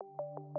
you